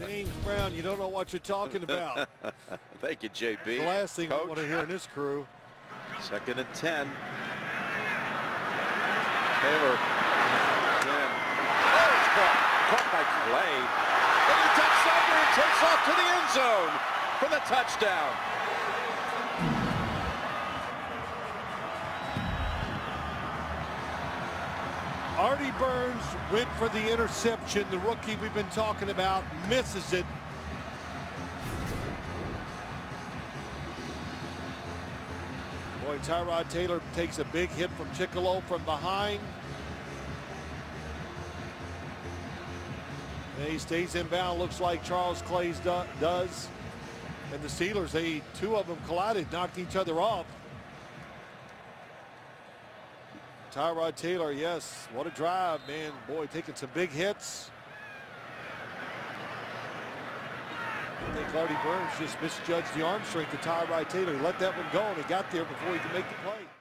James Brown, you don't know what you're talking about. Thank you, JB. The last thing Coach. we want to hear in this crew. Second and 10. Taylor. Again. Oh, it's caught. Caught by Clay. And he takes over and takes off to the end zone for the touchdown. Artie Burns went for the interception. The rookie we've been talking about misses it. Boy, Tyrod Taylor takes a big hit from Chickillo from behind. And he stays inbound. Looks like Charles Clays do does. And the Steelers, they two of them collided, knocked each other off. Tyrod Taylor, yes, what a drive, man. Boy, taking some big hits. I think Artie Burns just misjudged the arm strength of Tyrod Taylor. He let that one go, and he got there before he could make the play.